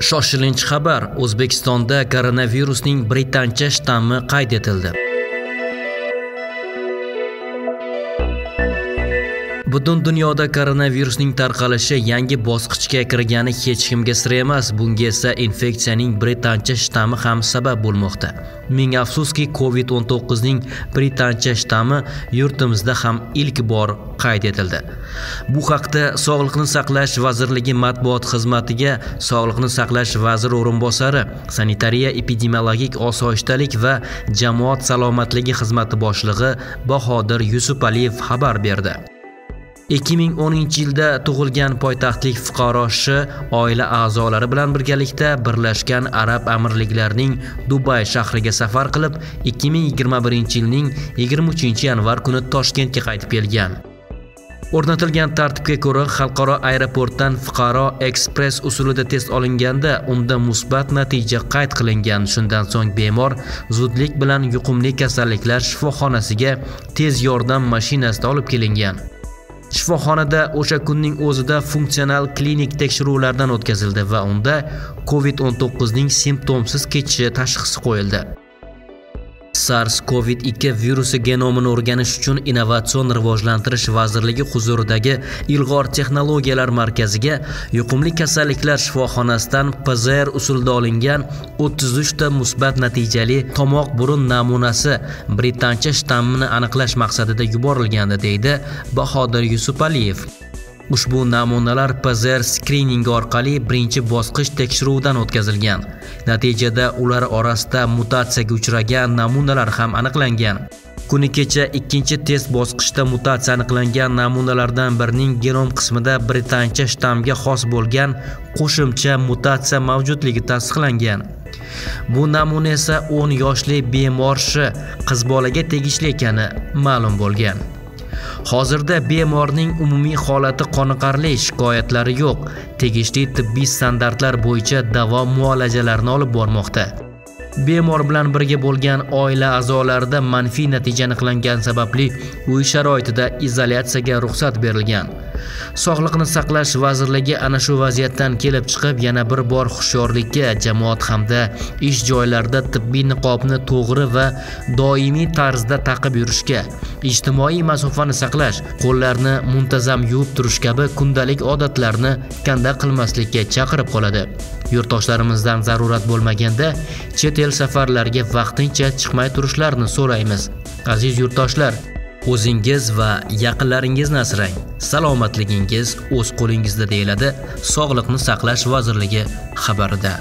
Shoshilinch xabar: O'zbekistonda koronavirusning britancha shtammi qayd etildi. Butun dunyoda koronavirusning tarqalishi yangi bosqichga kirgani hech kimga sir emas. Bunga esa infeksiyaning britancha shtammi ham sabab bo'lmoqda. Ming afsuski, COVID-19 ning britancha shtammi yurtimizda ham ilk bor qayd etildi. Bu haqda Sog'liqni saqlash vazirligi matbuot xizmatiga Sog'liqni saqlash vaziri o'rinbosari, sanitariya epidemiologik osoyishtalik va jamoat salomatligi xizmati boshlig'i Bahodir Yusupaliyev xabar berdi. 2010 yilda tug'ilgan poytaxtlik fuqaro Sh oila a'zolari bilan birgalikda Birlashgan Arab Amirliklarining Dubay shahriga safar qilib, 2021 yilning 23-yanvar kuni Toshkentga qaytib kelgan. O'rnatilgan tartibga ko'ra, xalqaro aeroportdan fuqaro ekspress usulida test olinganda, unda musbat natija qayd qilingan. Shundan so'ng bemor zudlik bilan yuqumli kasalliklar shifoxonasiga tez yordam mashinasida olib kelingan. Shifoxonada o'sha kunning o'zida funksional klinik tekshiruvlardan o'tkazildi va unda COVID-19 ning simptomsiz kechishi tashxisi qo'yildi. SARS-CoV-2 virusi genomini o'rganish uchun Innovatsion rivojlantirish vazirligi huzuridagi Ilg'or texnologiyalar markaziga yuqumli kasalliklar shifoxonasidan PCR usulida olingan 33 ta musbat natijali tomoq burun namunasi britancha shtammini aniqlash maqsadida yuborilgandi deydi Bahodir Yusupaliyev. Ushbu namunalar PCR skriningi orqali birinchi bosqich tekshiruvdan o'tkazilgan. Natijada ular orasida mutatsiyaga uchragan namunalar ham aniqlangan. Kuni kecha ikkinchi test bosqichida mutatsiya aniqlangan namunalardan birining genom qismida britancha shtammga xos bo'lgan qo'shimcha mutatsiya mavjudligi tasdiqlangan. Bu namuna esa 10 yoshli bemor qiz bolaga tegishli ekani ma'lum bo'lgan. Hozirda bemorning umumiy holati qoniqarli, shikoyatlari yo'q. Tegishli tibbiy standartlar bo'yicha davo muolajalarini olib bormoqda. Bemor bilan birga bo'lgan oila a'zolarida manfiy natija aniqlangan sababli uy sharoitida izolyatsiyaga ruxsat berilgan. Sog'liqni saqlash vazirligi ana shu vaziyatdan kelib chiqib yana bir bor hushyorlikka, jamoat hamda ish joylarida tibbiy niqobni to'g'ri va doimiy tarzda taqib yurishga, ijtimoiy masofani saqlash, qo'llarni muntazam yuvib turish kabi kundalik odatlarni kanda qilmaslikka chaqirib qoladi. Yurtdoshlarimizdan zarurat bo'lmaganda chet el safarlariga vaqtincha chiqmay turishlarini so'raymiz. Aziz yurtdoshlar, o'zingiz va yaqinlaringizni asrang. Salomatligingiz o'z qo'lingizda deyiladi Sog'liqni saqlash vazirligi xabarida.